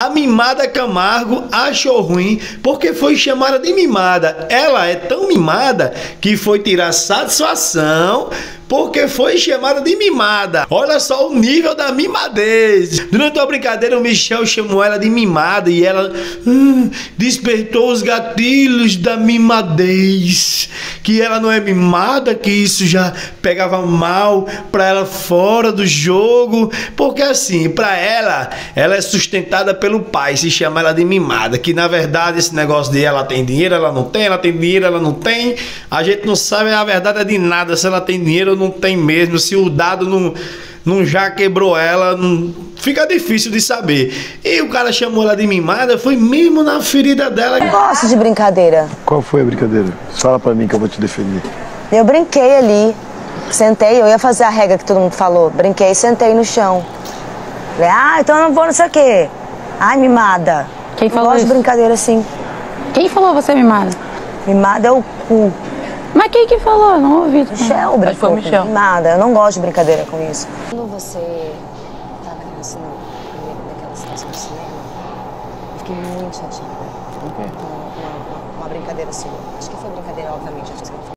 A mimada Camargo achou ruim porque foi chamada de mimada. Ela é tão mimada que foi tirar satisfação porque foi chamada de mimada. Olha só o nível da mimadez. Durante a brincadeira, o Michel chamou ela de mimada e ela hum, despertou os gatilhos da mimadez. Que ela não é mimada, que isso já pegava mal para ela fora do jogo. Porque assim, para ela, ela é sustentada pelo pai, se chama ela de mimada. Que na verdade esse negócio de ela tem dinheiro, ela não tem, ela tem dinheiro, ela não tem. A gente não sabe a verdade é de nada se ela tem dinheiro não tem mesmo, se o dado não, não já quebrou ela, não, fica difícil de saber. E o cara chamou ela de mimada, foi mesmo na ferida dela. Eu gosto de brincadeira. Qual foi a brincadeira? Fala pra mim que eu vou te defender. Eu brinquei ali, sentei, eu ia fazer a regra que todo mundo falou. Brinquei, sentei no chão. Falei, ah, então eu não vou não sei o quê. Ai, mimada. Quem Eu falou gosto isso? de brincadeira assim. Quem falou você mimada? Mimada é o cu. Mas quem que falou? Eu Não ouvi. Michel Acho que foi brincou o com Michel. Mimada, eu não gosto de brincadeira com isso. Quando você tava assim, naquela situação do cinema, eu fiquei muito chateada. Com uma, uma, uma brincadeira sua. Acho que foi brincadeira, obviamente, acho que você não